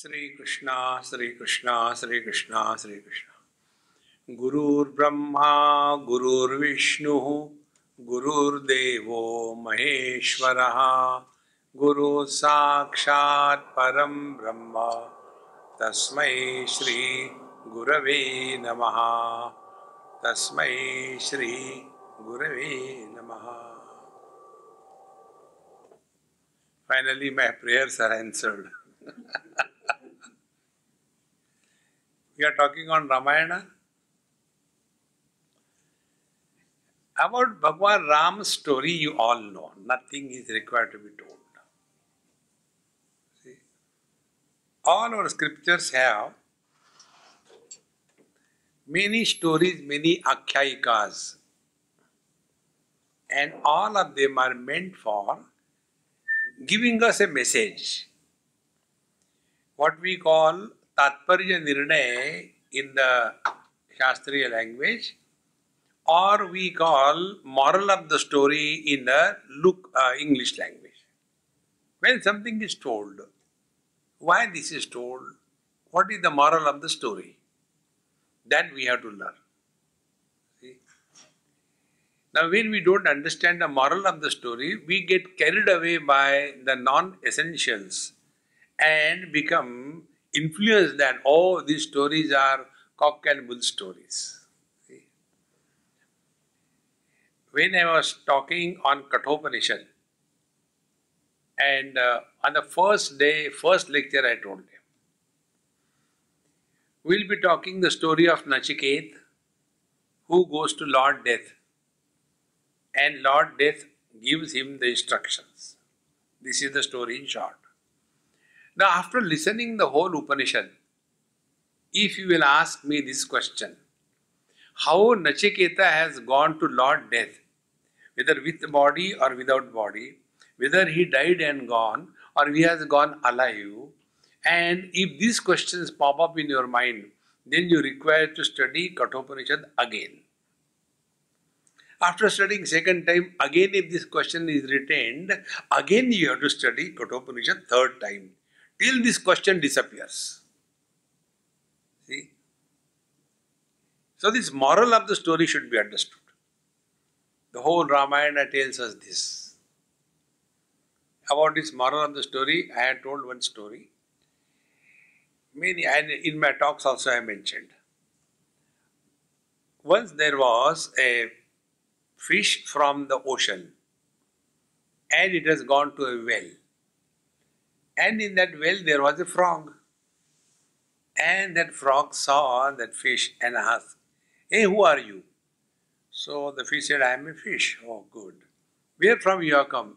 Sri Krishna, Sri Krishna, Sri Krishna, Sri Krishna. Gurur Brahma, Gurur Vishnu, Gurur Devo Maheshwaraha, Guru Sakshat Param Brahma, Tasmai Shri Gurave Namaha, Tasmai Shri Gurave Namaha. Finally, my prayers are answered. we are talking on Ramayana. About Bhagwan Ram's story, you all know. Nothing is required to be told. See? All our scriptures have many stories, many akhyayikas, and all of them are meant for giving us a message. What we call Tatparya Nirnay in the Shastriya language, or we call moral of the story in the look, uh, English language. When something is told, why this is told, what is the moral of the story, that we have to learn. Now, when we don't understand the moral of the story, we get carried away by the non essentials and become influenced that, oh, these stories are cock and bull stories. When I was talking on Kathopanishad, and uh, on the first day, first lecture, I told him, we'll be talking the story of Nachiket, who goes to Lord Death and Lord Death gives him the instructions. This is the story in short. Now, after listening the whole Upanishad, if you will ask me this question, how Nachiketa has gone to Lord Death, whether with body or without body, whether he died and gone or he has gone alive, and if these questions pop up in your mind, then you require to study Kathopanishad again. After studying second time, again if this question is retained, again you have to study Kathopanishad third time, till this question disappears. See? So this moral of the story should be understood. The whole Ramayana tells us this. About this moral of the story, I had told one story. Many, and in my talks also I mentioned. Once there was a fish from the ocean and it has gone to a well. And in that well there was a frog. And that frog saw that fish and asked, Hey, who are you? So the fish said, I am a fish. Oh, good. Where from you have come?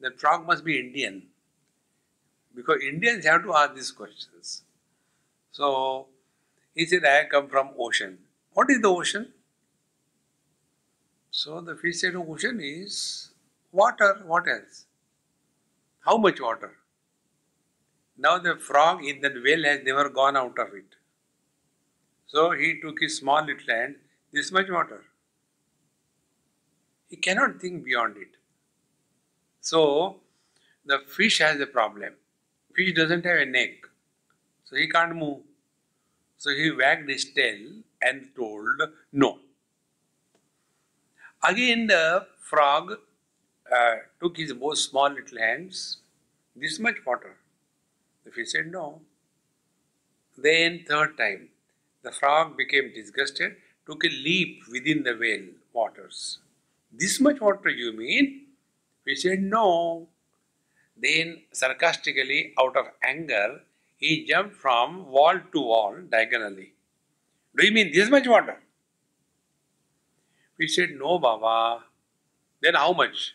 That frog must be Indian. Because Indians have to ask these questions. So he said, I come from ocean. What is the ocean? So the fish said, ocean is water. What else? How much water? Now the frog in that well has never gone out of it. So he took his small little hand, this much water. He cannot think beyond it. So the fish has a problem. Fish doesn't have a neck. So he can't move. So he wagged his tail and told no. Again, the frog uh, took his both small little hands, this much water. The fish said no. Then, third time, the frog became disgusted, took a leap within the well waters. This much water, you mean? We said no. Then, sarcastically, out of anger, he jumped from wall to wall diagonally. Do you mean this much water? We said, No, Baba. Then how much?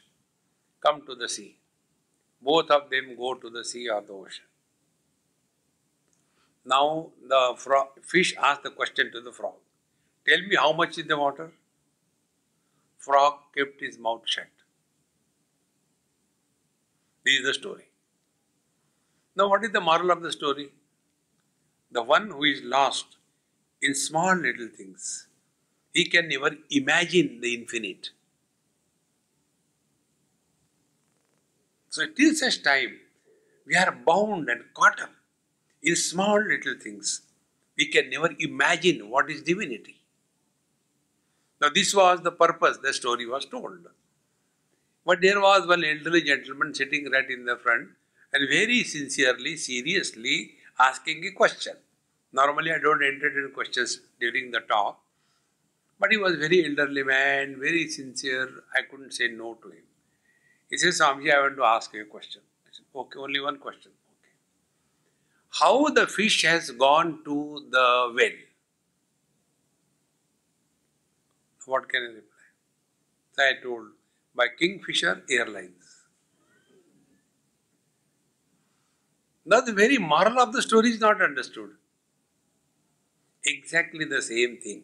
Come to the sea. Both of them go to the sea or the ocean. Now the frog, fish asked the question to the frog Tell me how much is the water? Frog kept his mouth shut. This is the story. Now, what is the moral of the story? The one who is lost in small little things, he can never imagine the infinite. So, till such time, we are bound and caught up in small little things. We can never imagine what is divinity. Now, this was the purpose the story was told. But there was one elderly gentleman sitting right in the front and very sincerely, seriously asking a question. Normally, I don't entertain questions during the talk, but he was very elderly man, very sincere. I couldn't say no to him. He says, Swamiji, I want to ask you a question. I said, okay, only one question. How the fish has gone to the well? What can I reply? I told, by Kingfisher Airlines. Now the very moral of the story is not understood. Exactly the same thing.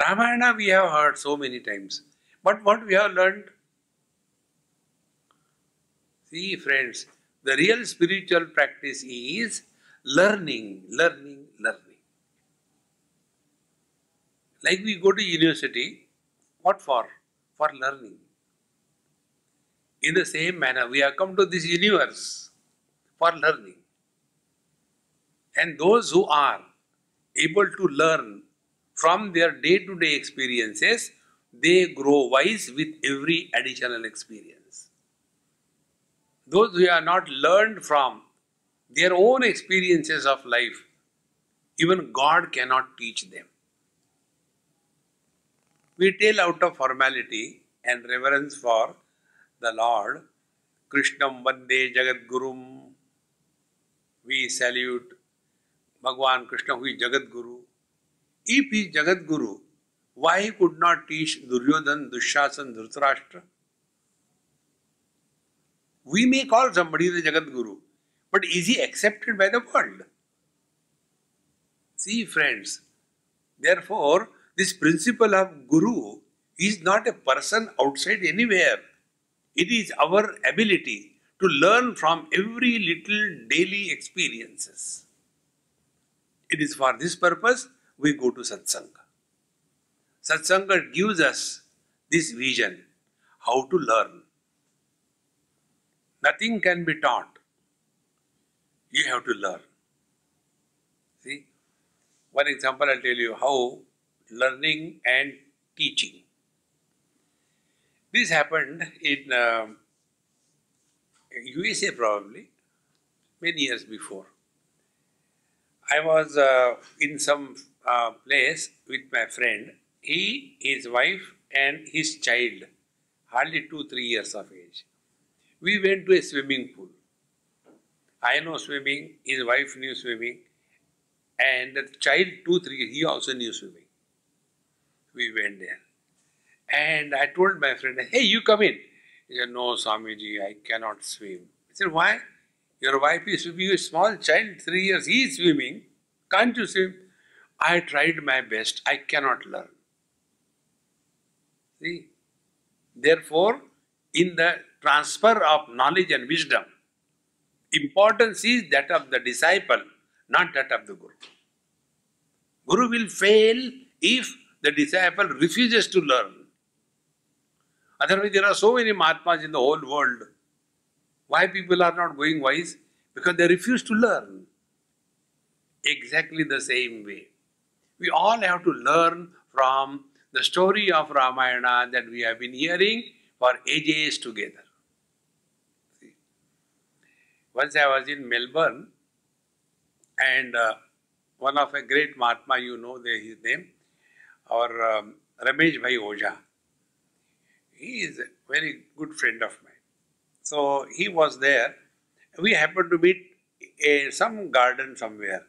Ramayana we have heard so many times. But what we have learned? See, friends, the real spiritual practice is learning, learning, learning. Like we go to university, what for? For learning. In the same manner, we have come to this universe for learning. And those who are able to learn from their day to day experiences, they grow wise with every additional experience. Those who are not learned from their own experiences of life, even God cannot teach them. We tell out of formality and reverence for the Lord, Krishnam Vande Jagat Gurum. We salute Bhagwan Krishna who is Jagat Guru. If he is Jagat Guru, why he could not teach Duryodhan, Dushasan, Dhritarashtra? We may call somebody the Jagat Guru, but is he accepted by the world? See, friends, therefore, this principle of Guru is not a person outside anywhere. It is our ability to learn from every little daily experiences. It is for this purpose we go to Satsanga. Satsanga gives us this vision how to learn. Nothing can be taught. You have to learn. See, one example I'll tell you how learning and teaching. This happened in uh, USA probably many years before. I was uh, in some uh, place with my friend. He, his wife, and his child, hardly two, three years of age. We went to a swimming pool. I know swimming, his wife knew swimming, and the child, two, three, he also knew swimming. We went there. And I told my friend, hey, you come in. He said, no, Swamiji, I cannot swim. I said, why? Your wife is swimming, a small child, three years, he is swimming. Can't you swim? I tried my best, I cannot learn. See? Therefore, in the transfer of knowledge and wisdom, importance is that of the disciple, not that of the Guru. Guru will fail if the disciple refuses to learn. Otherwise, there are so many Mahatmas in the whole world. Why people are not going wise? Because they refuse to learn. Exactly the same way. We all have to learn from the story of Ramayana that we have been hearing for ages together. Once I was in Melbourne and uh, one of a great Mahatma, you know the, his name, our um, Ramesh Bhai Oza. He is a very good friend of mine. So he was there. We happened to meet in some garden somewhere.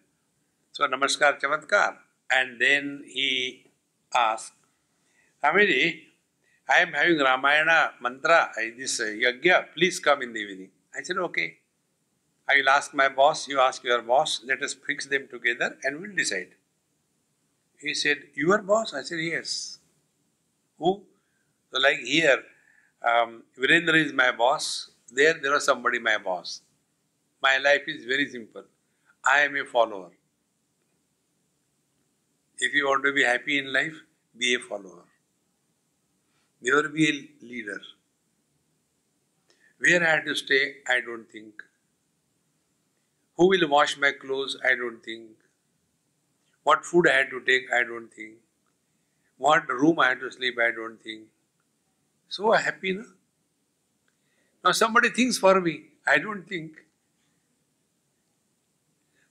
So Namaskar Chamatkar. And then he asked, Amiri, I am having Ramayana mantra, this uh, yagya, please come in the evening. I said, okay. I will ask my boss, you ask your boss, let us fix them together and we'll decide. He said, Your boss? I said, Yes. Who? So, like here, um, Virendra is my boss. There, there was somebody my boss. My life is very simple. I am a follower. If you want to be happy in life, be a follower. Never be a leader. Where I had to stay, I don't think. Who will wash my clothes? I don't think. What food I had to take? I don't think. What room I had to sleep? I don't think. So happy, no? Now somebody thinks for me. I don't think.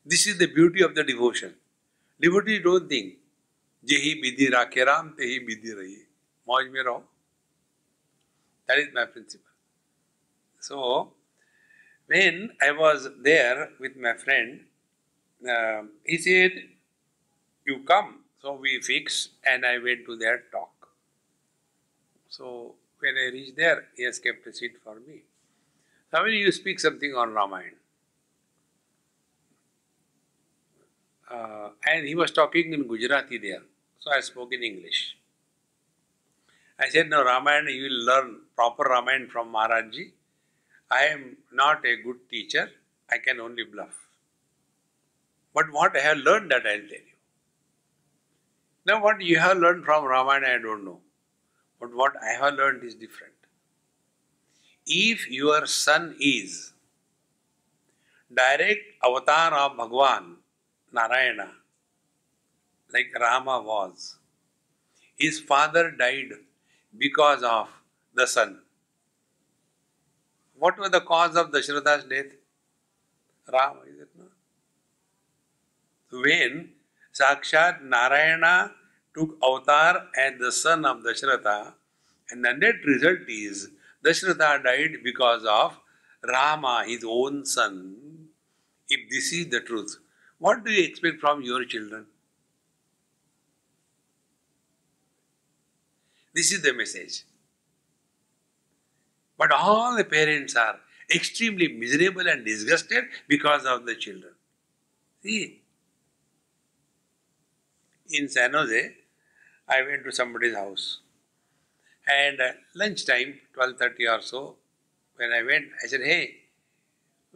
This is the beauty of the devotion. Devotee don't think. Rakhe ram, tehi bidhi rahi. Mauj mein raho. That is my principle. So, when I was there with my friend, uh, he said, You come. So we fixed and I went to their talk. So when I reached there, he has kept a seat for me. Many you speak something on Ramayana? Uh, and he was talking in Gujarati there. So I spoke in English. I said, No, Ramayana, you will learn proper Ramayana from Maharajji. I am not a good teacher, I can only bluff. But what I have learned, that I will tell you. Now, what you have learned from Ramayana, I don't know. But what I have learned is different. If your son is direct avatar of Bhagwan, Narayana, like Rama was, his father died because of the son. What was the cause of Dasharatha's death? Rama, is it not? When Sakshat Narayana took avatar as the son of Dasharatha, and the net result is Dasharatha died because of Rama, his own son. If this is the truth, what do you expect from your children? This is the message. But all the parents are extremely miserable and disgusted because of the children. See, in San Jose, I went to somebody's house. And uh, lunchtime, 12.30 or so, when I went, I said, hey,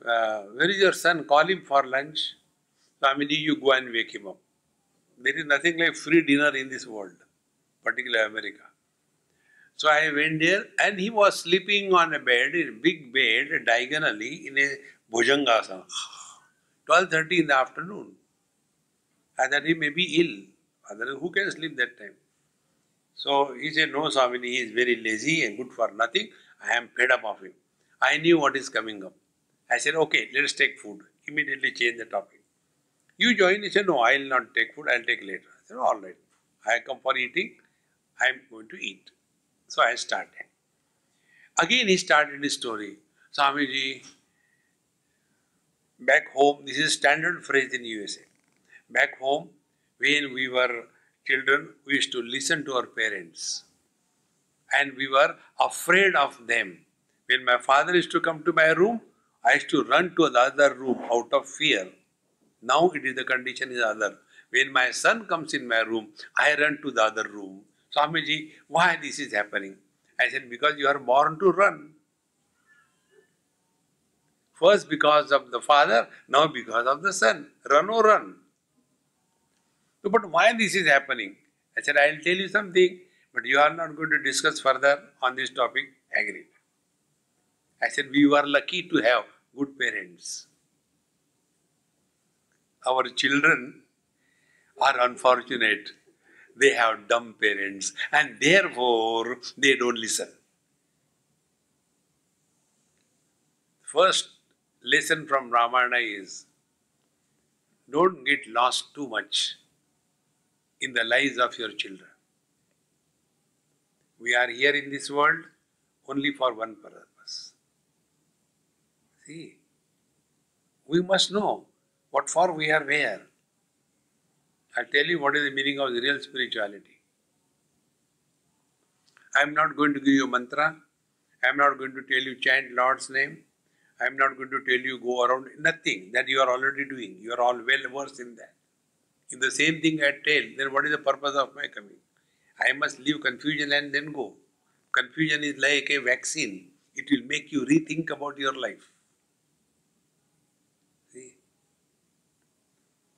uh, where is your son? Call him for lunch. Swamiji, you go and wake him up. There is nothing like free dinner in this world, particularly America. So I went there and he was sleeping on a bed, a big bed, diagonally in a bhujangasana. 12.30 in the afternoon. I thought he may be ill. Otherwise, who can sleep that time? So he said, no Swamiji, he is very lazy and good for nothing. I am fed up of him. I knew what is coming up. I said, okay, let us take food. Immediately change the topic. You join? He said, no, I will not take food, I will take later. I said, all right. I come for eating, I am going to eat. So I started. Again he started his story. Swamiji, back home, this is standard phrase in USA. Back home, when we were children, we used to listen to our parents. And we were afraid of them. When my father used to come to my room, I used to run to the other room out of fear. Now it is the condition is other. When my son comes in my room, I run to the other room Swamiji, why this is happening? I said, because you are born to run. First because of the father, now because of the son. Run or run. So, but why this is happening? I said, I will tell you something, but you are not going to discuss further on this topic. Agreed. I said, we were lucky to have good parents. Our children are unfortunate they have dumb parents and therefore they don't listen. First lesson from Ramayana is don't get lost too much in the lives of your children. We are here in this world only for one purpose. See, we must know what for we are where. I'll tell you what is the meaning of the real spirituality. I'm not going to give you a mantra. I'm not going to tell you chant Lord's name. I'm not going to tell you go around. Nothing that you are already doing. You are all well versed in that. If the same thing I tell, then what is the purpose of my coming? I must leave confusion and then go. Confusion is like a vaccine. It will make you rethink about your life. See?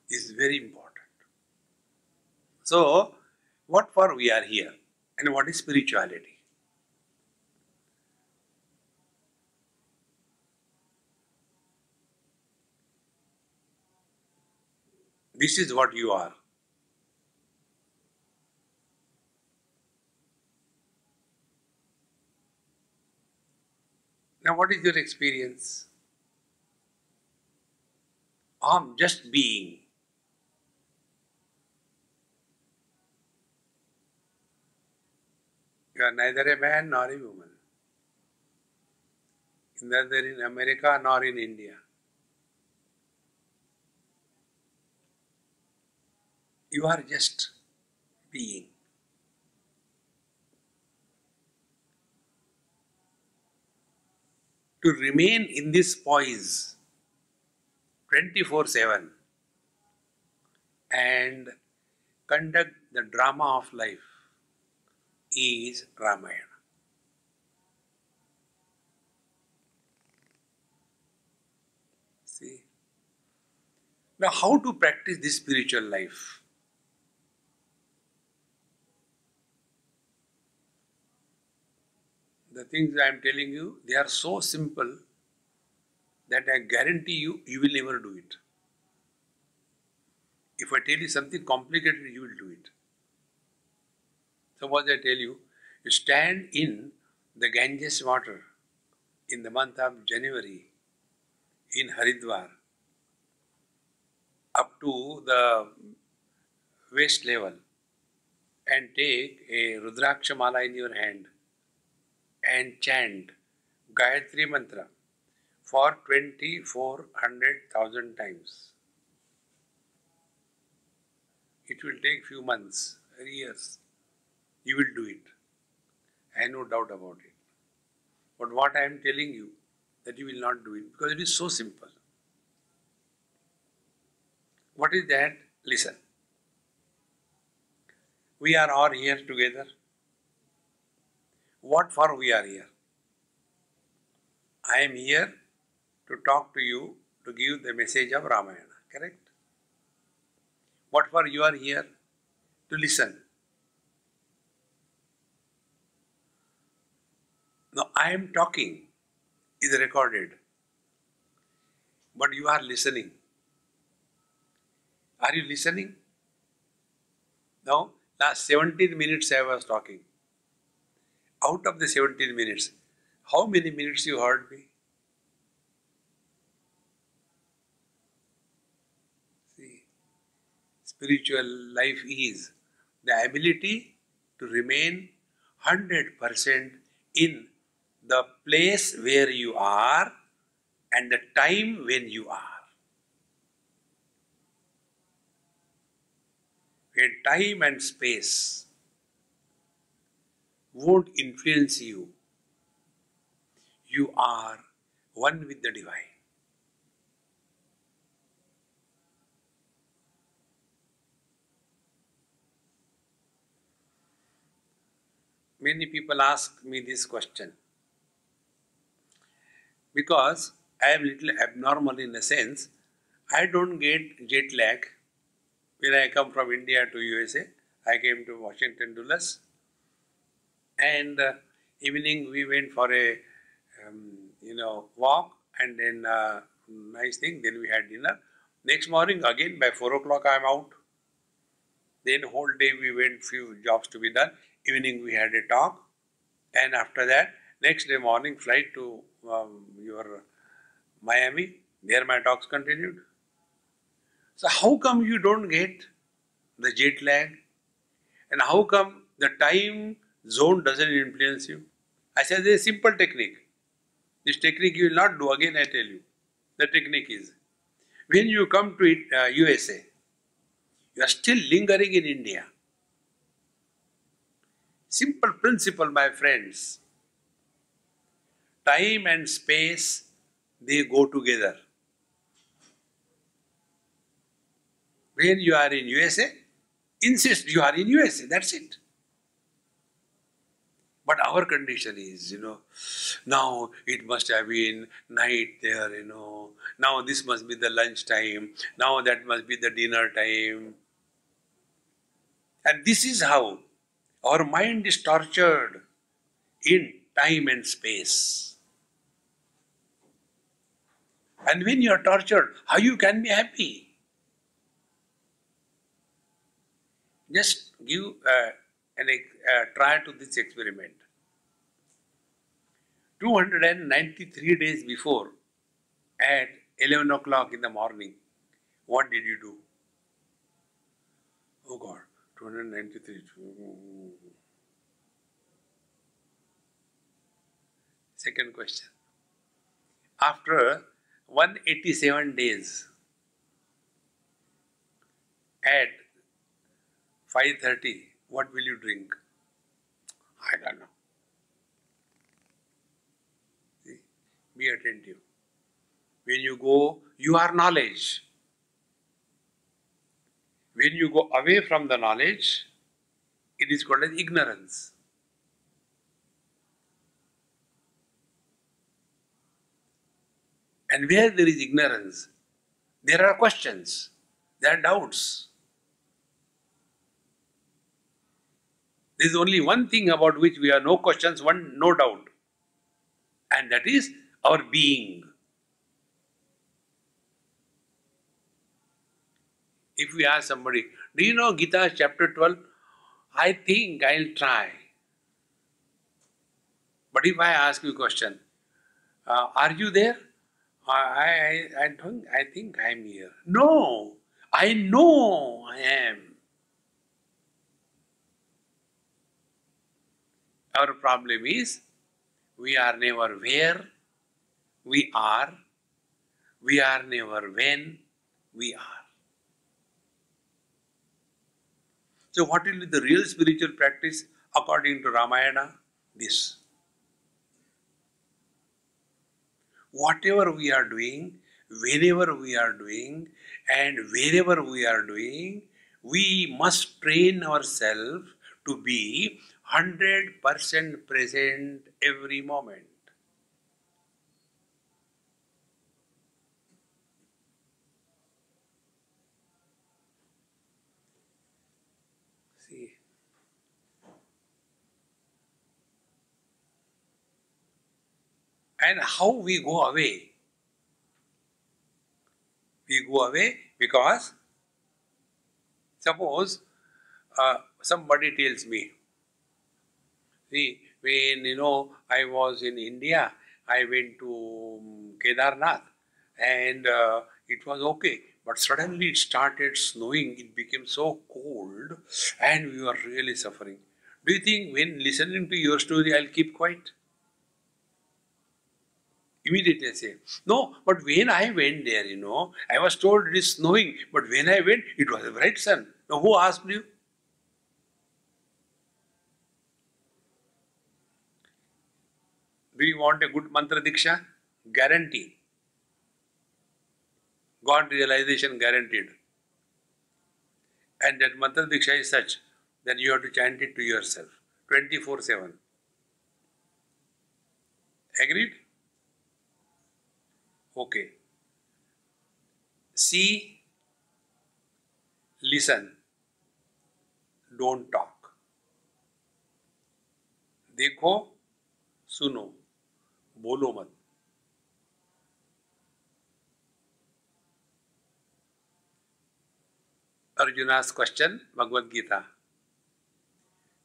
It's very important. So, what for we are here and what is spirituality? This is what you are. Now, what is your experience? I'm just being. You are neither a man nor a woman, neither in America nor in India. You are just being. To remain in this poise 24 7 and conduct the drama of life is Ramayana. See? Now, how to practice this spiritual life? The things I am telling you, they are so simple that I guarantee you, you will never do it. If I tell you something complicated, you will do it. Suppose I tell you, you stand in the Ganges water in the month of January in Haridwar up to the waist level and take a Rudraksha mala in your hand and chant Gayatri mantra for 2400,000 times. It will take few months, years. You will do it. I have no doubt about it. But what I am telling you, that you will not do it because it is so simple. What is that? Listen. We are all here together. What for we are here? I am here to talk to you to give the message of Ramayana, correct? What for you are here? To listen. Now I am talking is recorded, but you are listening. Are you listening? Now, last 17 minutes I was talking. Out of the 17 minutes, how many minutes you heard me? See, spiritual life is the ability to remain 100% in the place where you are and the time when you are. When time and space won't influence you, you are one with the divine. Many people ask me this question because I am little abnormal in a sense. I don't get jet lag when I come from India to USA. I came to Washington Dulles, and uh, evening we went for a um, you know walk, and then uh, nice thing. Then we had dinner. Next morning again by four o'clock I am out. Then whole day we went few jobs to be done. Evening we had a talk, and after that next day morning flight to um, your Miami. There my talks continued. So how come you don't get the jet lag? And how come the time zone doesn't influence you? I said there's a simple technique. This technique you will not do again. I tell you, the technique is when you come to it, uh, USA, you are still lingering in India. Simple principle, my friends time and space they go together. When you are in USA, insist you are in USA, that's it. But our condition is, you know, now it must have been night there, you know, now this must be the lunch time, now that must be the dinner time. And this is how our mind is tortured in time and space. And when you are tortured, how you can be happy? Just give uh, an uh, try to this experiment. 293 days before, at 11 o'clock in the morning, what did you do? Oh God, 293. Second question. After 187 days, at 5.30, what will you drink? I don't know. See? Be attentive. When you go, you are knowledge. When you go away from the knowledge, it is called as ignorance. And where there is ignorance, there are questions, there are doubts. There is only one thing about which we have no questions, one no doubt, and that is our being. If we ask somebody, Do you know Gita chapter 12? I think I'll try. But if I ask you a question, uh, Are you there? I, I, I don't, I think I'm here. No, I know I am. Our problem is we are never where we are, we are never when we are. So, what will be the real spiritual practice according to Ramayana? This. Whatever we are doing, whenever we are doing, and wherever we are doing, we must train ourselves to be 100% present every moment. See. And how we go away? We go away because suppose uh, somebody tells me, see, when you know I was in India, I went to um, Kedarnath and uh, it was okay. But suddenly it started snowing, it became so cold, and we were really suffering. Do you think when listening to your story, I'll keep quiet? Immediately I say, No, but when I went there, you know, I was told it is snowing, but when I went, it was a bright sun. Now, who asked you? Do you want a good mantra diksha? Guarantee. God realization guaranteed. And that mantra diksha is such that you have to chant it to yourself 24 7. Agreed? Okay. See listen don't talk देखो, सुनो, बोलो मत। अर्जुनास question Bhagavad Gita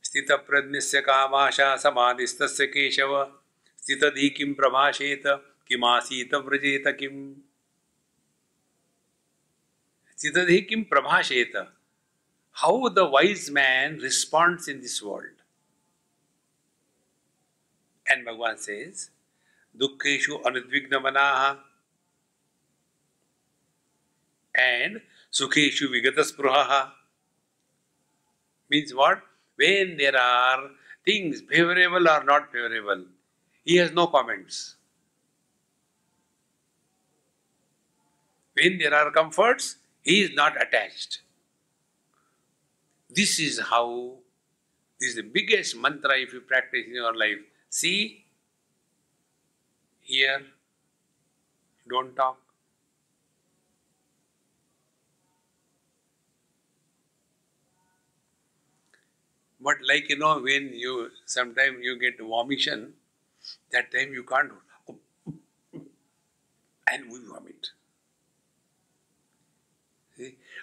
स्थित प्रज्ञ कामाशा समाधिस्त केशव। स्थित धी प्रभाषेत किमासीत व्रजेत किम् स्थितधि किं प्रभाषेत how the wise man responds in this world. And Bhagavan says, Dukkeshu anudvigna manaha and Sukheshu vigata spruhaha. Means what? When there are things favorable or not favorable, he has no comments. When there are comforts, he is not attached. This is how, this is the biggest mantra if you practice in your life. See, hear, don't talk. But like you know, when you sometimes you get vomition, that time you can't and we vomit.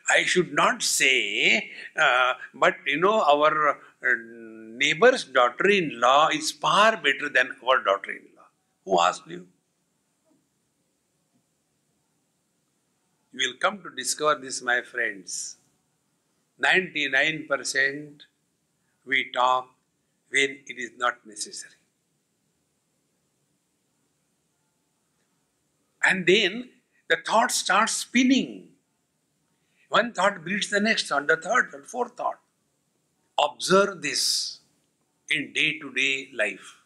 I should not say, uh, but you know, our uh, neighbor's daughter in law is far better than our daughter in law. Who asked you? You will come to discover this, my friends. 99% we talk when it is not necessary. And then the thought starts spinning. One thought breeds the next thought, the third, the fourth thought. Observe this in day to day life.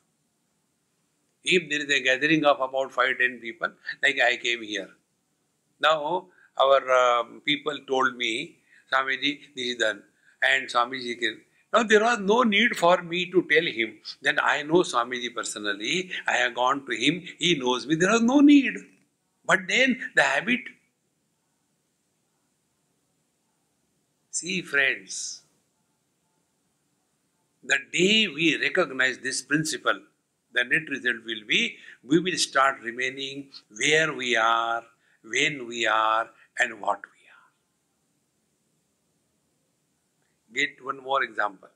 If there is a gathering of about 5 10 people, like I came here. Now, our um, people told me, Swamiji, this is done. And Swamiji came. Now, there was no need for me to tell him. that I know Swamiji personally. I have gone to him. He knows me. There was no need. But then the habit. See, friends, the day we recognize this principle, the net result will be we will start remaining where we are, when we are, and what we are. Get one more example.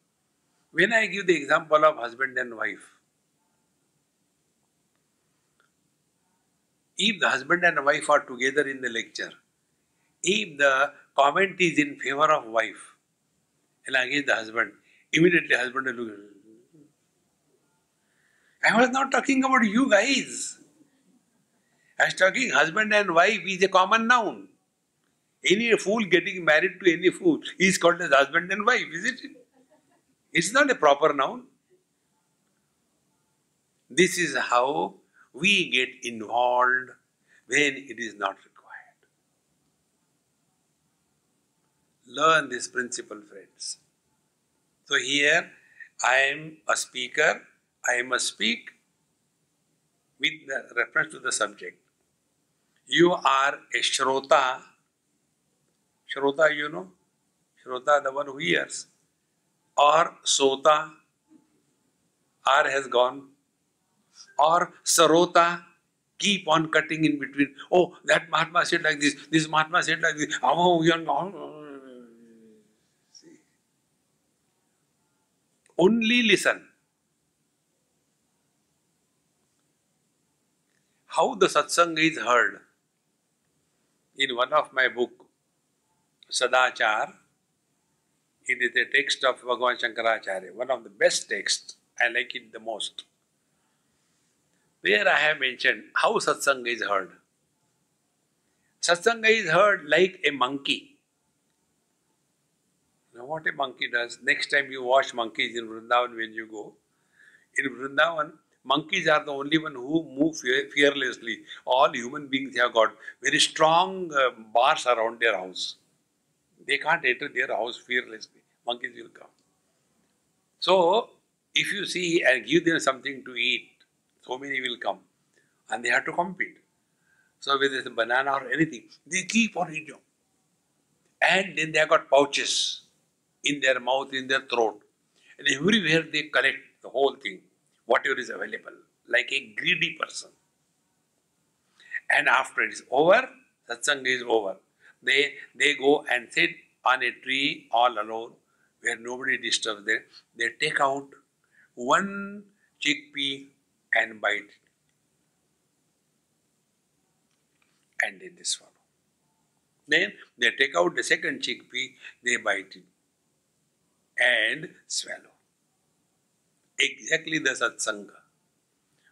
When I give the example of husband and wife, if the husband and wife are together in the lecture, if the comment is in favor of wife and against the husband, immediately husband will look. I was not talking about you guys. I was talking husband and wife is a common noun. Any fool getting married to any fool is called as husband and wife, isn't it? It's not a proper noun. This is how we get involved when it is not required. Learn this principle, friends. So, here I am a speaker, I must speak with reference to the subject. You are a Shrota. Shrota, you know? Shrota, the one who hears. Or Sota. R has gone or Sarota, keep on cutting in between. Oh, that Mahatma said like this, this Mahatma said like this. Oh, you are See. Only listen. How the satsang is heard. In one of my book, Sadachar, it is a text of Bhagavan Shankaracharya, one of the best texts. I like it the most. There I have mentioned how satsang is heard. Satsang is heard like a monkey. What a monkey does, next time you watch monkeys in Vrindavan when you go, in Vrindavan, monkeys are the only one who move fearlessly. All human beings have got very strong uh, bars around their house. They can't enter their house fearlessly. Monkeys will come. So, if you see and give them something to eat, so many will come and they have to compete. So whether it's a banana or anything, they keep on eating. And then they have got pouches in their mouth, in their throat. And everywhere they collect the whole thing, whatever is available, like a greedy person. And after it is over, satsang is over. They, they go and sit on a tree all alone where nobody disturbs them. They take out one chickpea and bite it. And then they swallow. Then they take out the second chickpea, they bite it and swallow. Exactly the satsanga.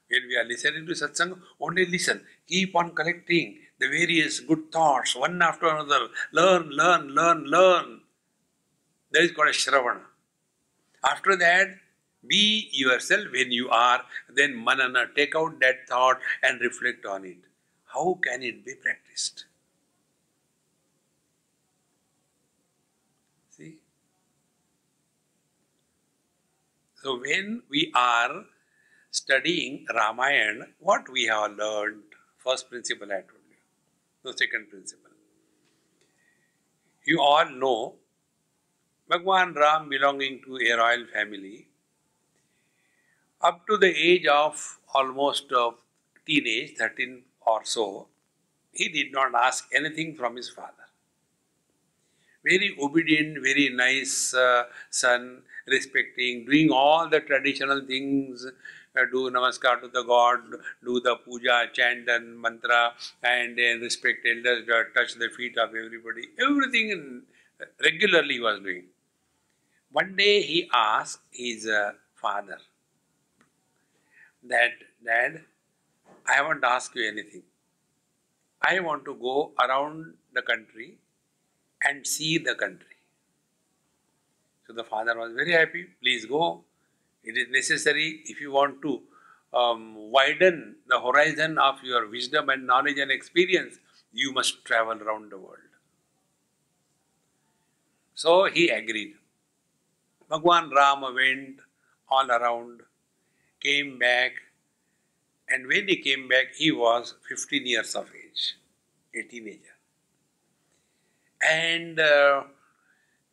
When we are listening to satsanga, only listen. Keep on collecting the various good thoughts, one after another. Learn, learn, learn, learn. That is called a shravana. After that, be yourself when you are, then manana, take out that thought and reflect on it. How can it be practiced? See? So when we are studying Ramayana, what we have learned, first principle I told you, the second principle. You all know Bhagwan Ram belonging to a royal family up to the age of almost of teenage, 13 or so, he did not ask anything from his father. very obedient, very nice uh, son, respecting, doing all the traditional things, uh, do namaskar to the god, do the puja, chant and mantra, and then respect elders, uh, touch the feet of everybody. Everything in, regularly he was doing. One day he asked his uh, father that, Dad, I haven't asked you anything. I want to go around the country and see the country. So the father was very happy. Please go. It is necessary if you want to um, widen the horizon of your wisdom and knowledge and experience, you must travel around the world. So he agreed. Bhagwan Rama went all around, came back, and when he came back, he was 15 years of age, a teenager. And uh,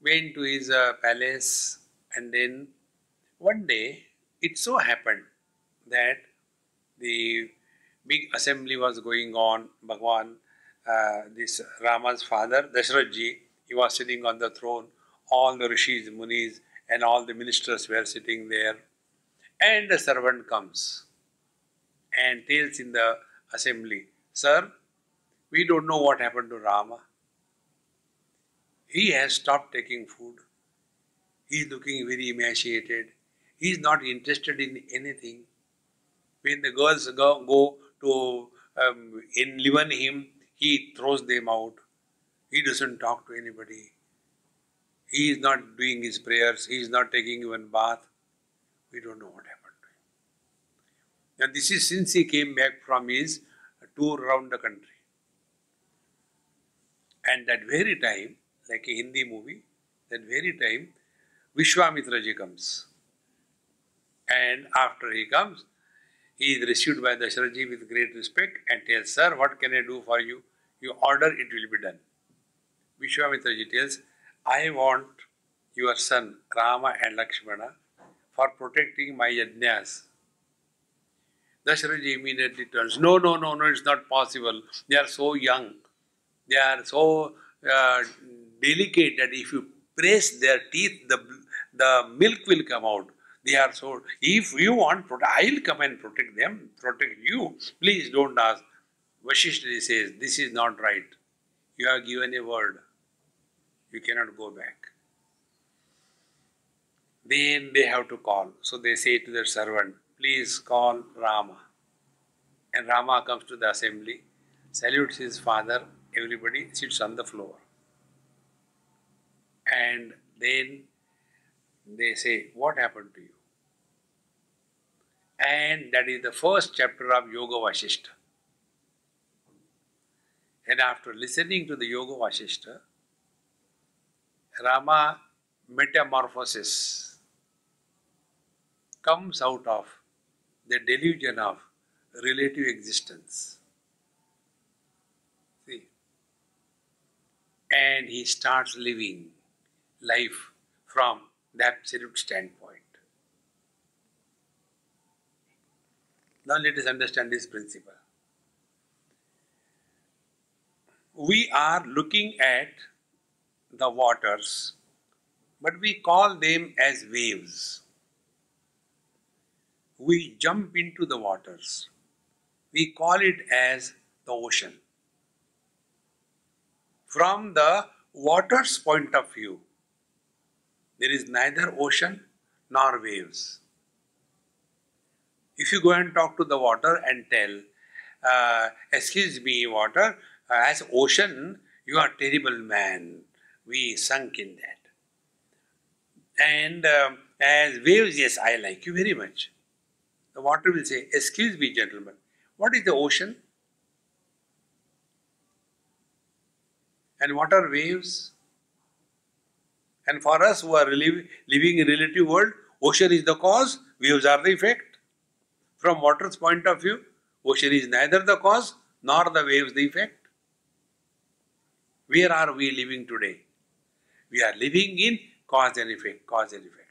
went to his uh, palace, and then one day it so happened that the big assembly was going on. Bhagwan, uh, this Rama's father, Dashrathji, he was sitting on the throne. All the rishis, munis, and all the ministers were sitting there. And the servant comes and tells in the assembly, Sir, we don't know what happened to Rama. He has stopped taking food. He is looking very emaciated. He is not interested in anything. When the girls go, go to um, enliven him, he throws them out. He doesn't talk to anybody. He is not doing his prayers. He is not taking even bath. We don't know what happened to him. Now this is since he came back from his tour around the country. And that very time, like a Hindi movie, that very time, Vishwamitra Vishwamitraji comes. And after he comes, he is received by Dasharathji with great respect and tells, Sir, what can I do for you? You order, it will be done. Vishwamitra Vishwamitraji tells, I want your son Rama and Lakshmana for protecting my yajnas. Dasharathji immediately turns, No, no, no, no, it's not possible. They are so young. They are so uh, delicate that if you press their teeth, the, the milk will come out. They are so. If you want, I'll come and protect them, protect you. Please don't ask. Vashishthji says, This is not right. You have given a word. You cannot go back. Then they have to call. So they say to their servant, Please call Rama. And Rama comes to the assembly, salutes his father, everybody sits on the floor. And then they say, What happened to you? And that is the first chapter of Yoga Vashishta. And after listening to the Yoga Vashishta, Rama metamorphosis comes out of the delusion of relative existence. See? And he starts living life from the absolute standpoint. Now let us understand this principle. We are looking at the waters, but we call them as waves. We jump into the waters. We call it as the ocean. From the water's point of view, there is neither ocean nor waves. If you go and talk to the water and tell, uh, excuse me, water, uh, as ocean, you are a terrible man. We sunk in that. And um, as waves, yes, I like you very much. The water will say, excuse me, gentlemen, what is the ocean? And what are waves? And for us who are living in relative world, ocean is the cause, waves are the effect. From water's point of view, ocean is neither the cause nor the waves the effect. Where are we living today? We are living in cause and effect, cause and effect.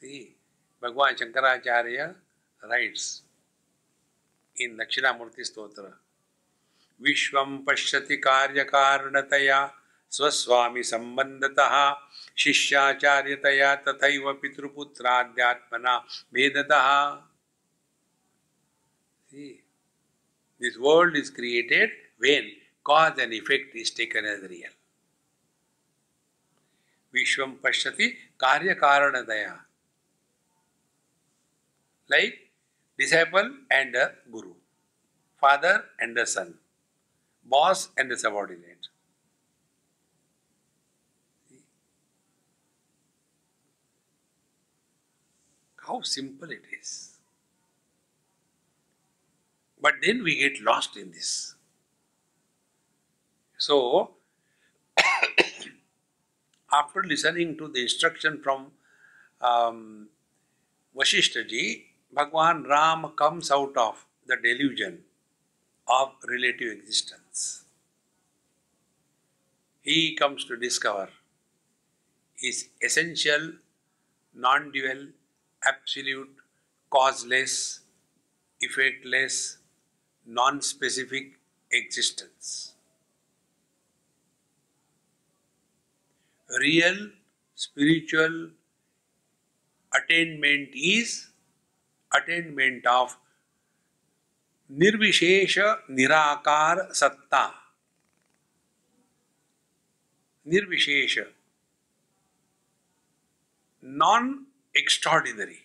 See, Bhagwan Shankaracharya writes in Dakshinamurti Stotra, विश्व पश्यति कार्यकारणतया स्वस्वामिसम्बन्धतः शिष्याचार्यतया तथा पितृपुत्राध्यात्मना भेदतः। This world is created when cause and effect is taken as real विश्व पश्यति कार्यकारणतया। Like disciple and guru father and a son boss and the subordinate. How simple it is. But then we get lost in this. So, after listening to the instruction from um, Vashishta ji, Bhagwan Ram comes out of the delusion of relative existence. He comes to discover his essential, non dual, absolute, causeless, effectless, non specific existence. Real spiritual attainment is attainment of Nirvishesha Nirakar Satta. Nirvishesha. Non extraordinary.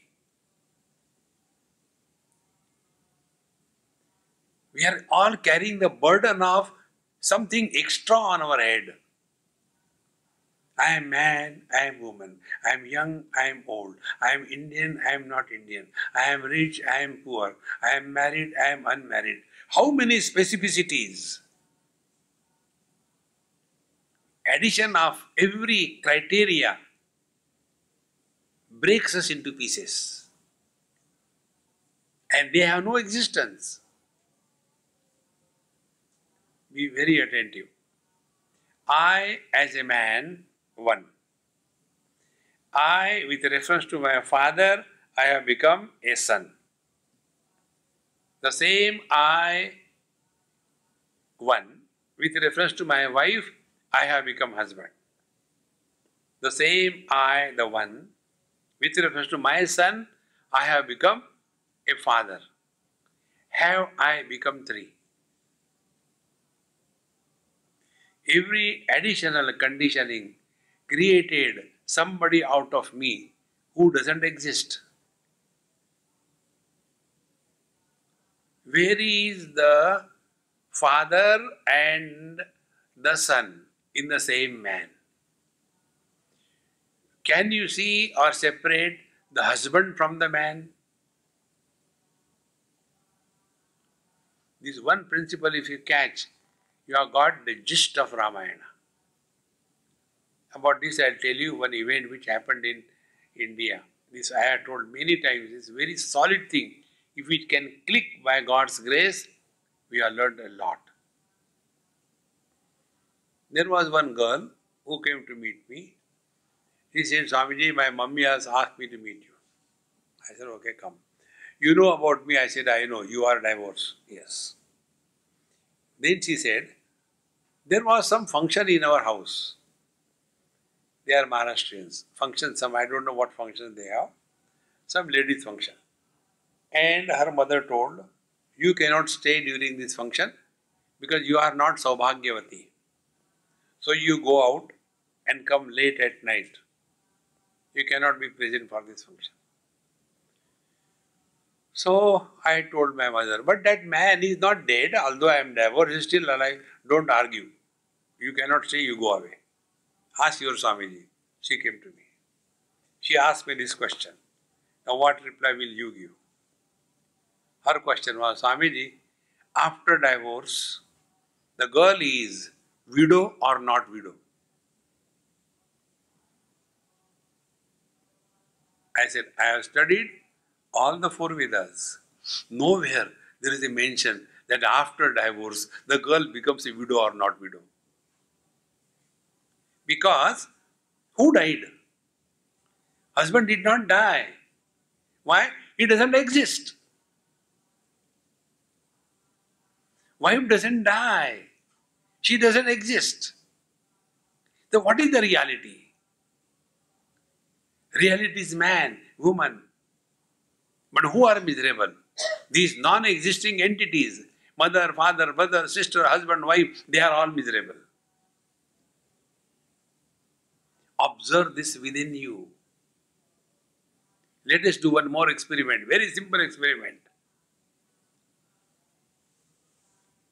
We are all carrying the burden of something extra on our head. I am man, I am woman, I am young, I am old, I am Indian, I am not Indian, I am rich, I am poor, I am married, I am unmarried. How many specificities? Addition of every criteria breaks us into pieces. And they have no existence. Be very attentive. I, as a man, one. I, with reference to my father, I have become a son. The same I, one, with reference to my wife, I have become husband. The same I, the one, with reference to my son, I have become a father. Have I become three? Every additional conditioning created somebody out of me who doesn't exist. Where is the father and the son in the same man? Can you see or separate the husband from the man? This one principle, if you catch, you have got the gist of Ramayana. About this, I'll tell you one event which happened in India. This I have told many times. It's a very solid thing. If it can click by God's grace, we have learned a lot. There was one girl who came to meet me. She said, Swamiji, my mummy has asked me to meet you. I said, okay, come. You know about me? I said, I know. You are divorced. Yes. Then she said, there was some function in our house. They are Maharashtrians. Function, some, I don't know what function they have. Some ladies' function. And her mother told, You cannot stay during this function because you are not Saubhagyavati. So you go out and come late at night. You cannot be present for this function. So I told my mother, but that man is not dead, although I am divorced, he is still alive. Don't argue. You cannot say you go away. Ask your Swamiji. She came to me. She asked me this question. Now, what reply will you give? Her question was Swamiji, after divorce, the girl is widow or not widow? I said, I have studied all the four Vedas. Nowhere there is a mention that after divorce the girl becomes a widow or not widow. Because who died? Husband did not die. Why? He doesn't exist. Wife doesn't die. She doesn't exist. Then what is the reality? Reality is man, woman. But who are miserable? These non existing entities mother, father, brother, sister, husband, wife they are all miserable. Observe this within you. Let us do one more experiment, very simple experiment.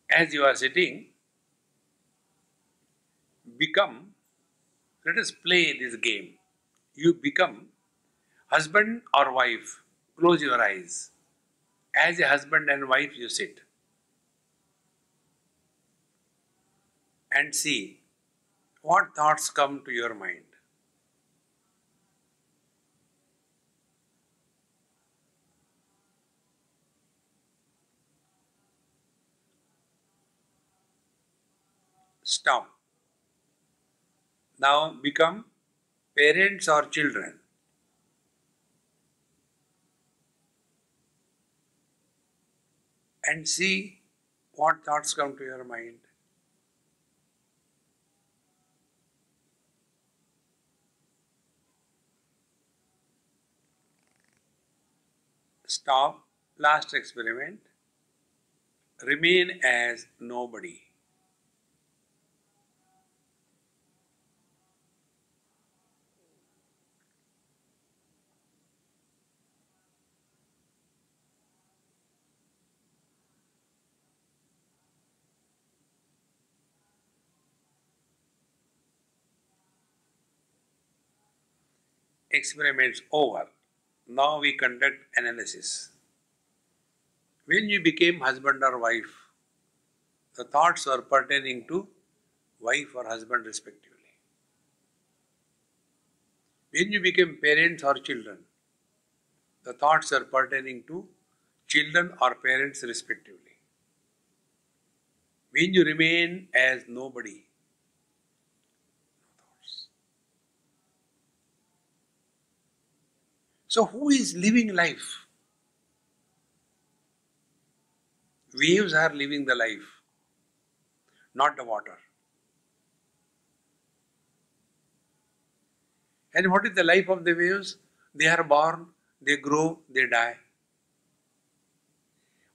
As you are sitting, become, let us play this game. You become husband or wife. Close your eyes. As a husband and wife, you sit. And see what thoughts come to your mind. Stop. Now become parents or children. And see what thoughts come to your mind. Stop. Last experiment. Remain as nobody. Experiments over. Now we conduct analysis. When you became husband or wife, the thoughts were pertaining to wife or husband respectively. When you became parents or children, the thoughts are pertaining to children or parents respectively. When you remain as nobody, So, who is living life? Waves are living the life, not the water. And what is the life of the waves? They are born, they grow, they die.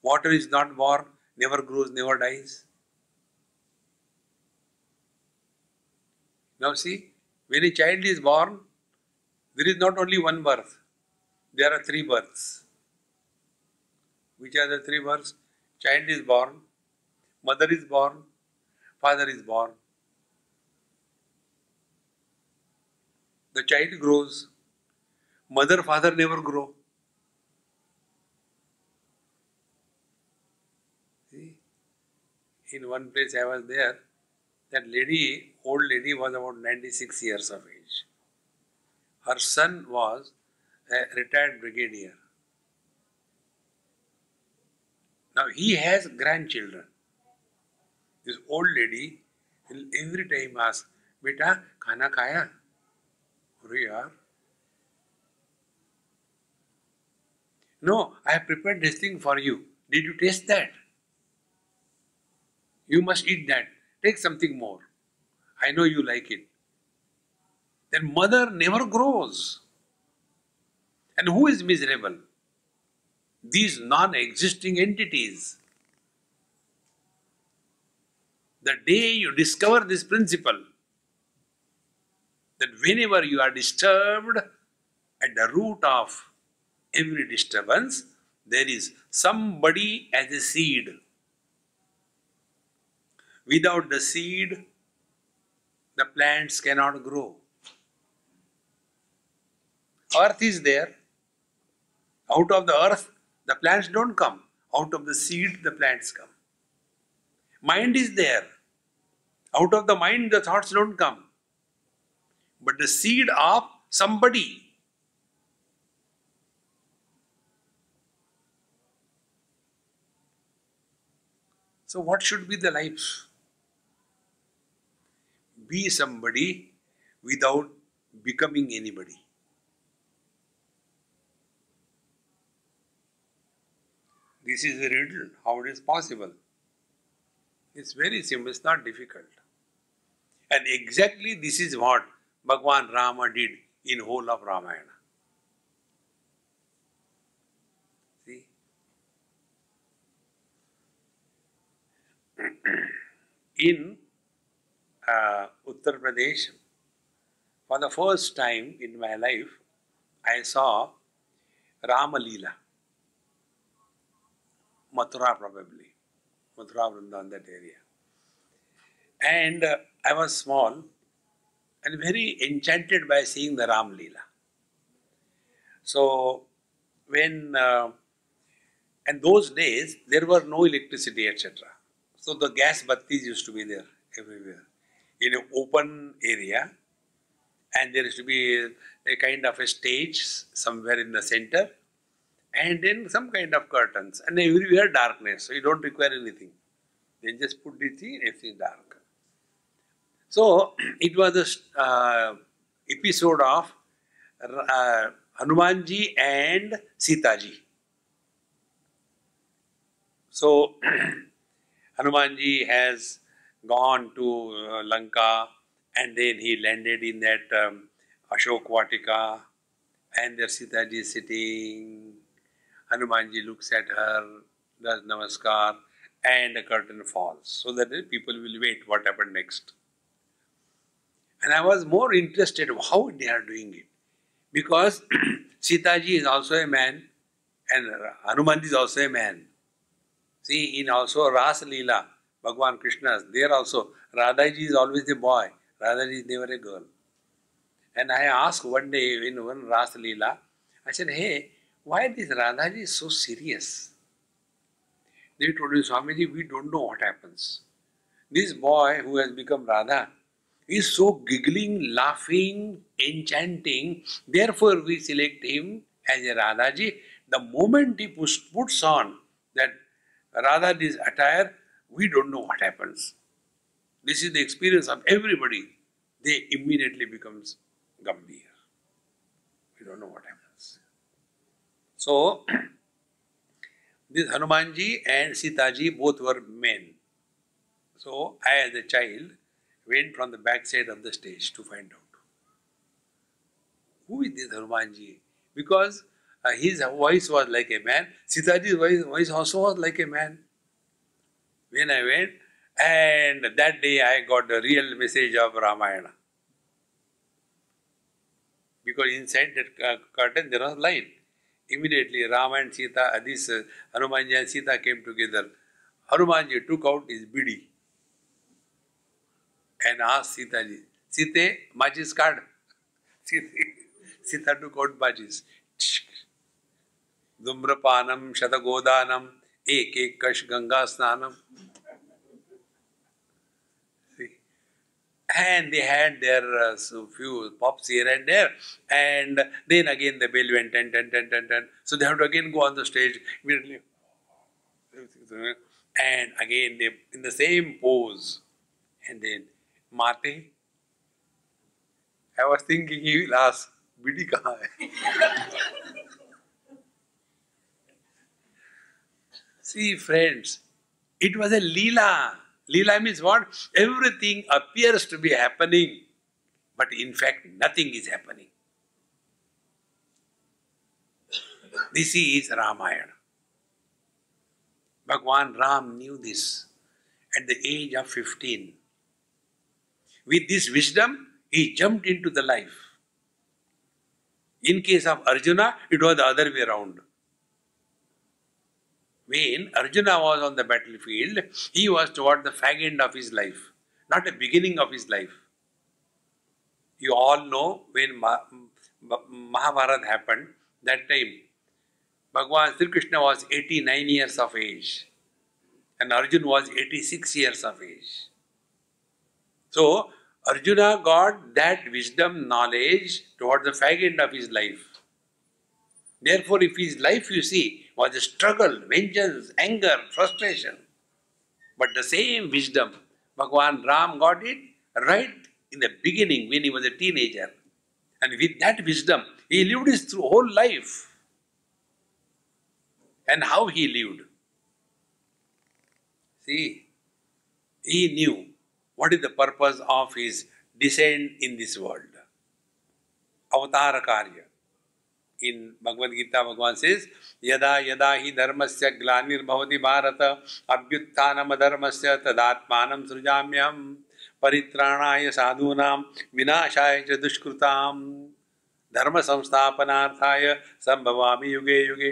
Water is not born, never grows, never dies. Now, see, when a child is born, there is not only one birth, there are three births. Which are the three births? Child is born, mother is born, father is born. The child grows, mother, father never grow. See? In one place I was there, that lady, old lady was about 96 years of age. Her son was a retired brigadier. Now he has grandchildren. This old lady every time ask, Beta, khana khaya? Hurry, yaar. No, I have prepared this thing for you. Did you taste that? You must eat that. Take something more. I know you like it. Then mother never grows. And who is miserable? These non existing entities. The day you discover this principle, that whenever you are disturbed, at the root of every disturbance, there is somebody as a seed. Without the seed, the plants cannot grow. Earth is there, out of the earth, the plants don't come. Out of the seed, the plants come. Mind is there. Out of the mind, the thoughts don't come. But the seed of somebody. So, what should be the life? Be somebody without becoming anybody. This is a riddle, how it is possible. It's very simple, it's not difficult. And exactly this is what Bhagwan Rama did in whole of Ramayana. See? in uh, Uttar Pradesh, for the first time in my life, I saw Rama Leela. Mathura probably. Mathura Vrindavan, that area. And uh, I was small and very enchanted by seeing the Ram Leela. So, when, uh, and those days, there were no electricity, etc. So, the gas battis used to be there everywhere in an open area, and there used to be a kind of a stage somewhere in the center, and then some kind of curtains, and everywhere darkness, so you don't require anything. Then just put the thing, everything dark. So it was a uh, episode of uh, Hanumanji and Sitaji. So Hanumanji has gone to uh, Lanka and then he landed in that um, Ashok Vatika and there Sitaji is sitting. Hanumanji looks at her, does namaskar and the curtain falls so that people will wait what happened next. And I was more interested how they are doing it because Sitaji is also a man and Hanumanji is also a man. See, in also Ras Leela, Bhagwan Krishna's, there also Radhaji is always a boy, Radhaji is never a girl. And I asked one day in one Ras Leela, I said, hey, why this Radhaji is so serious? They told me, Swamiji, we don't know what happens. This boy who has become Radha is so giggling, laughing, enchanting, therefore we select him as a Radhaji. The moment he puts, puts on that Radhaji's attire, we don't know what happens. This is the experience of everybody. They immediately becomes Gambhir. We don't know what happens. So, this Hanumanji and Sitaji both were men. So, I as a child went from the backside of the stage to find out who is this Hanumanji? Because uh, his voice was like a man, Sitaji's voice, voice also was like a man. When I went, and that day I got the real message of Ramayana. Because inside that uh, curtain there was light. Immediately Rama and Sita, this Hanumanji and Sita came together. Hanumanji took out his bidi and asked Sita ji, Sita, matches card. Sita took out matches. Dhumrapanam, Shatagodanam, Ek Ek Kash Ganga Snanam. And they had their uh, so few pops here and there, and then again the bell went ten, ten, ten, ten, ten. So they have to again go on the stage immediately, and again they in the same pose, and then Mate. I was thinking he will ask, Bidi kaha hai? See, friends, it was a Leela. Leela means what? Everything appears to be happening, but in fact, nothing is happening. This is Ramayana. Bhagwan Ram knew this at the age of 15. With this wisdom, he jumped into the life. In case of Arjuna, it was the other way around. When Arjuna was on the battlefield, he was toward the fag end of his life, not the beginning of his life. You all know when Mahabharata happened, that time Bhagwan Sri Krishna was 89 years of age and Arjuna was 86 years of age. So, Arjuna got that wisdom, knowledge toward the fag end of his life. Therefore, if his life, you see, was a struggle, vengeance, anger, frustration, but the same wisdom, Bhagwan Ram got it right in the beginning when he was a teenager. And with that wisdom, he lived his whole life. And how he lived. See, he knew what is the purpose of his descent in this world. Avatara Karya. In Bhagavad Gita Bhagwan says, यदा यदा ही धर्म से ग्लार्भवती भारत अभ्युत्थान धर्म से तदात्मा सृजाम्यम परित्राणाय साधूना विनाशा च दुष्कृता, धर्म संस्थापनार्थाय संभवामि युगे युगे।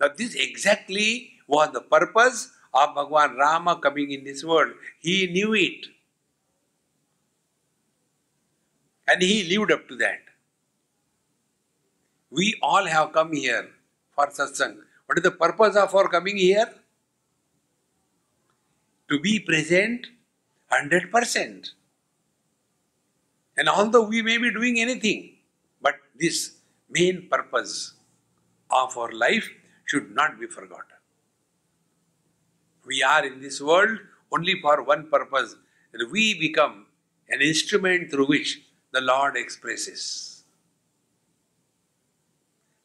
This exactly was the purpose of Bhagwan Ram coming in this world he knew it and he lived up to that We all have come here for satsang. What is the purpose of our coming here? To be present 100%. And although we may be doing anything, but this main purpose of our life should not be forgotten. We are in this world only for one purpose that we become an instrument through which the Lord expresses.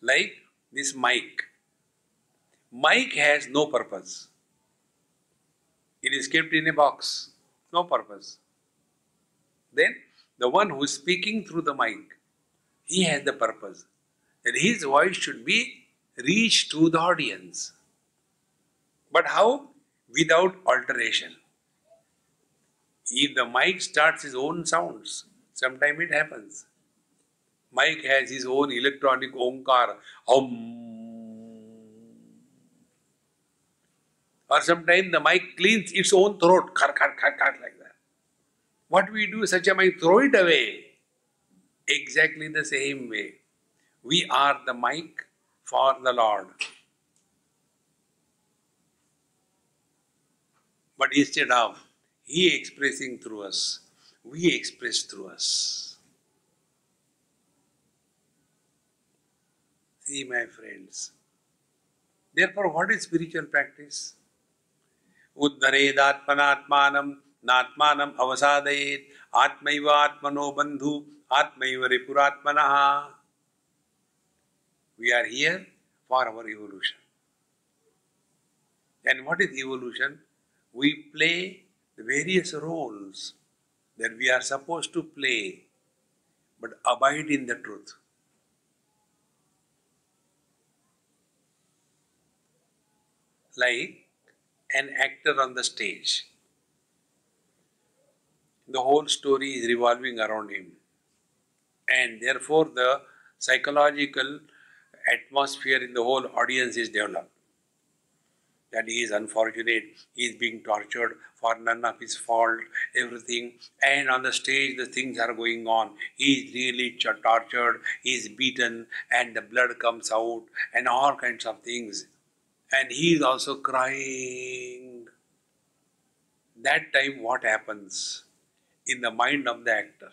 Like this mic. Mic has no purpose. It is kept in a box, no purpose. Then the one who is speaking through the mic, he has the purpose that his voice should be reached to the audience. But how? without alteration. If the mic starts his own sounds, sometimes it happens. Mic has his own electronic omkar, hum. Or sometimes the mic cleans its own throat, khar, khar, khar, khar, like that. What we do, such a mic, throw it away. Exactly the same way. We are the mic for the Lord. But instead of He expressing through us, we express through us. See, my friends. Therefore, what is spiritual practice? Uddharedatmanatmanam natmanam avasadayet atmaiva atmano bandhu atmaiva ripuratmanaha. We are here for our evolution. And what is evolution? we play the various roles that we are supposed to play, but abide in the truth. Like an actor on the stage. The whole story is revolving around him. And therefore, the psychological atmosphere in the whole audience is developed that he is unfortunate, he is being tortured for none of his fault, everything. And on the stage, the things are going on. He is really tortured, he is beaten, and the blood comes out, and all kinds of things. And he is also crying. That time, what happens in the mind of the actor?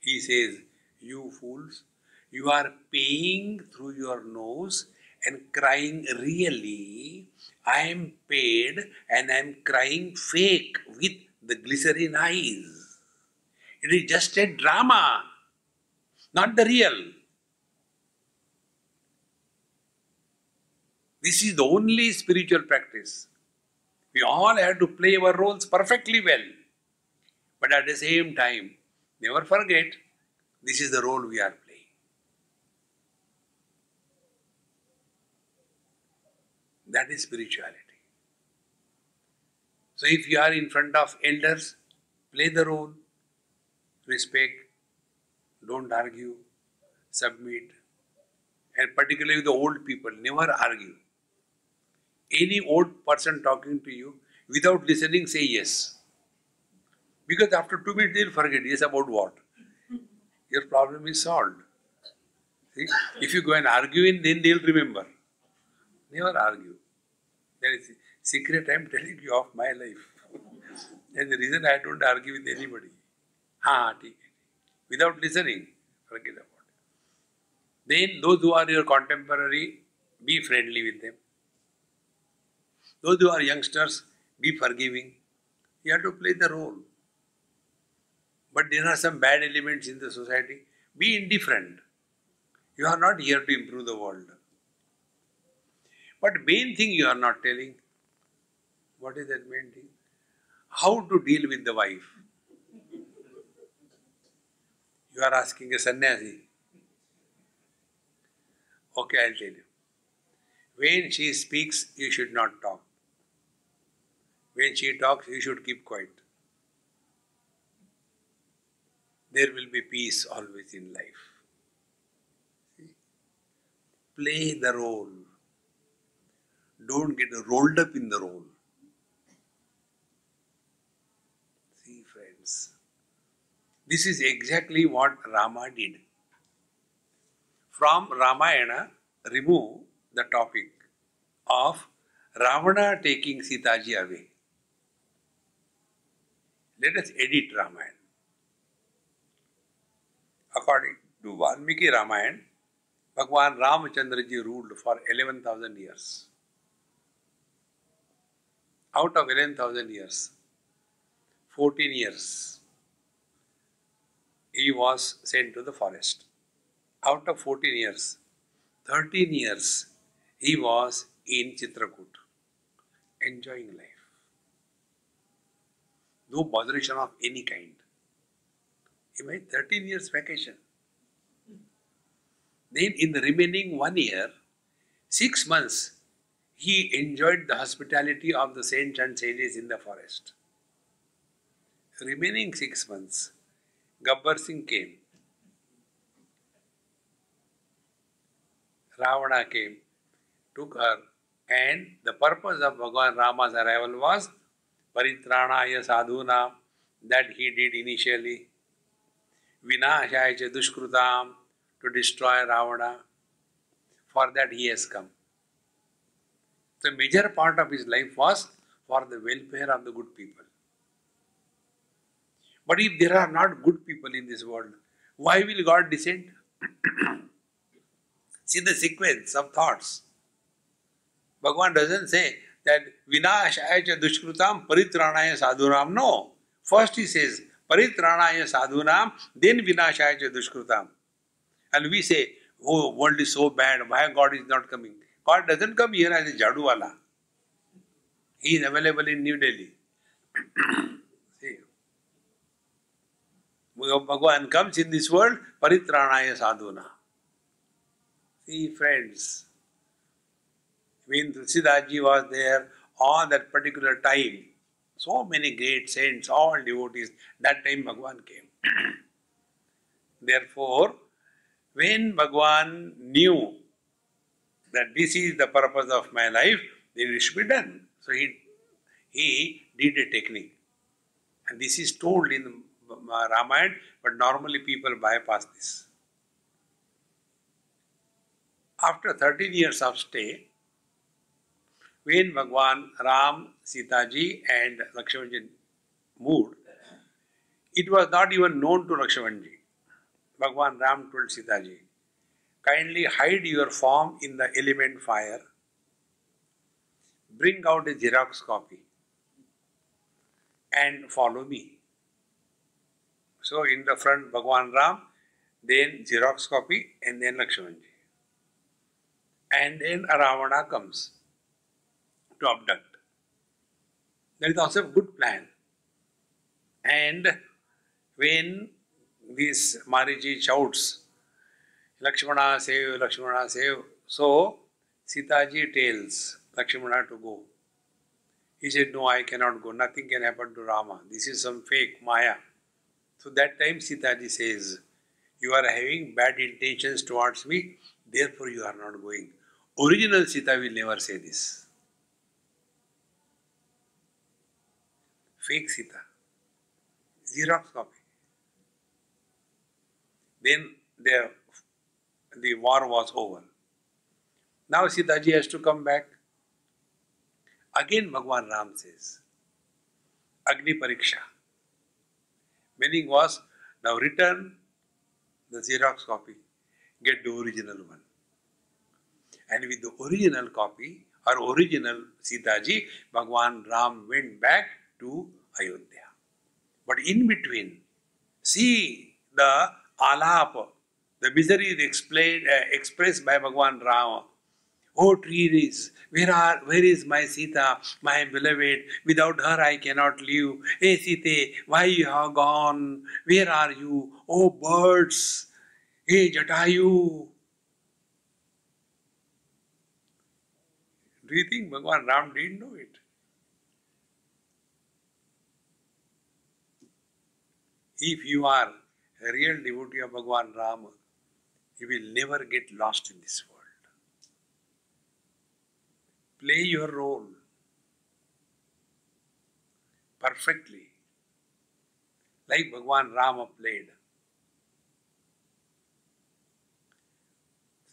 He says, You fools, you are paying through your nose and crying really, I am paid and I am crying fake with the glycerin eyes. It is just a drama, not the real. This is the only spiritual practice. We all have to play our roles perfectly well. But at the same time, never forget this is the role we are playing. That is spirituality. So if you are in front of elders, play the role, respect, don't argue, submit, and particularly the old people, never argue. Any old person talking to you, without listening, say yes. Because after two minutes, they'll forget yes about what. Your problem is solved. See? If you go and argue in, then they'll remember. Never argue. That is secret I am telling you of my life. and the reason I don't argue with anybody. Ah, Without listening, forget about it. Then those who are your contemporary, be friendly with them. Those who are youngsters, be forgiving. You have to play the role. But there are some bad elements in the society. Be indifferent. You are not here to improve the world. But main thing you are not telling, What is that main thing? How to deal with the wife? You are asking a sannyasi. Okay, I'll tell you. When she speaks, you should not talk. When she talks, you should keep quiet. There will be peace always in life. Play the role. Don't get rolled up in the role. See, friends, this is exactly what Rama did. From Ramayana, remove the topic of Ravana taking Sitaji away. Let us edit Ramayana. According to Valmiki Ramayana, Bhagwan Ramachandra ji ruled for 11,000 years. Out of 11,000 years, 14 years, he was sent to the forest. Out of 14 years, 13 years, he was in Chitrakoot, enjoying life. No botheration of any kind. He made 13 years vacation. Then, in the remaining one year, six months, he enjoyed the hospitality of the saints and sages in the forest. Remaining six months, Gabbar Singh came. Ravana came, took her, and the purpose of Bhagavan Rama's arrival was Paritranaya Sadhuna that he did initially, Vinashaya Dushkrutam to destroy Ravana. For that he has come. The major part of his life was for the welfare of the good people. But if there are not good people in this world, why will God descend? See the sequence of thoughts. Bhagavan doesn't say that vinashaya dushkrutam paritranaya sadhunam. No. First he says paritranaya sadhunam, then vinashaya dushkrutam. And we say, oh, world is so bad, why God is not coming? God doesn't come here as a jadwala. He is available in New Delhi. See, Bhagavan comes in this world, paritranaya sadhuna. See, friends, when Tulsidasji was there, on that particular time, so many great saints, all devotees, that time Bhagwan came. Therefore, when Bhagwan knew that this is the purpose of my life, then it should be done. So he, he did a technique. And this is told in Ramayana, but normally people bypass this. After 13 years of stay, when Bhagwan Ram, Sitaji and Lakshmanji moved, it was not even known to Lakshmanji. Bhagwan Ram told Sitaji, kindly hide your form in the element fire, bring out a Xerox copy and follow me. So in the front Bhagwan Ram, then Xerox copy and then Lakshmanji. And then Ravana comes to abduct. That is also a good plan. And when this Mariji shouts, Lakshmana save, Lakshmana save, so Sitaji tells Lakshmana to go. He said, No, I cannot go. Nothing can happen to Rama. This is some fake Maya. So that time Sitaji says, You are having bad intentions towards me, therefore you are not going. Original Sita will never say this. Fake Sita. Xerox copy. Then the, the war was over. Now Sitaji has to come back. Again Bhagwan Ram says, Agni Pariksha. Meaning was, now return the Xerox copy, get the original one. And with the original copy or original Sitaji, Bhagwan Ram went back to Ayodhya. But in between, see the alap, the misery explained, uh, expressed by Bhagwan Rama Oh trees, where are where is my Sita, my beloved? Without her I cannot live. Hey Sita, why you have gone? Where are you? Oh birds, hey Jatayu. Do you think Bhagavan Ram didn't know it? If you are a real devotee of Bhagavan Ram, you will never get lost in this world. Play your role perfectly, like Bhagavan Rama played.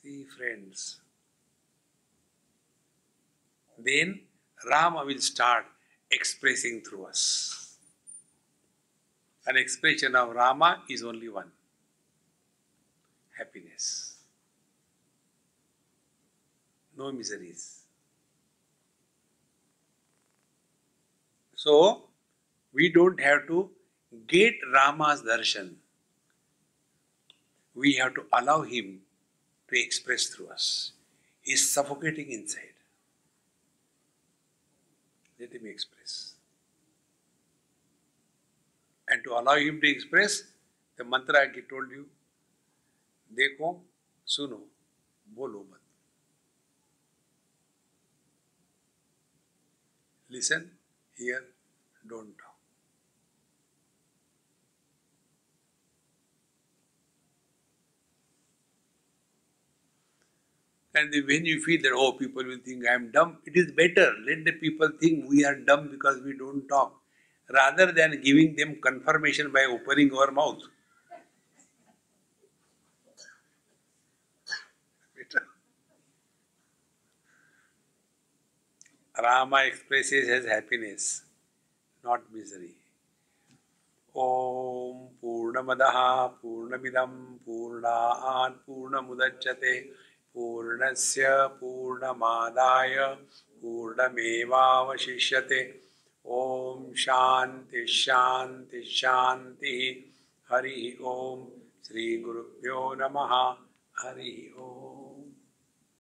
See, friends, then Rama will start expressing through us. An expression of Rama is only one happiness. No miseries. So, we don't have to get Rama's darshan. We have to allow him to express through us. He is suffocating inside. Let him express And to allow him to express, the mantra I told you, देखो सुनो बोलो मत listen hear don't talk and when you feel that oh people will think i am dumb it is better let the people think we are dumb because we don't talk rather than giving them confirmation by opening our mouth Rama expresses his happiness, not misery. ॐ पूर्णमदः पूर्णमिदं पूर्णात् पूर्णमुदच्यते पूर्णस्य पूर्णमादाय पूर्णमेवावशिष्यते ओम शांति शांति शांति। हरि ओम। श्री गुरुभ्यो नमः। हरि ओम।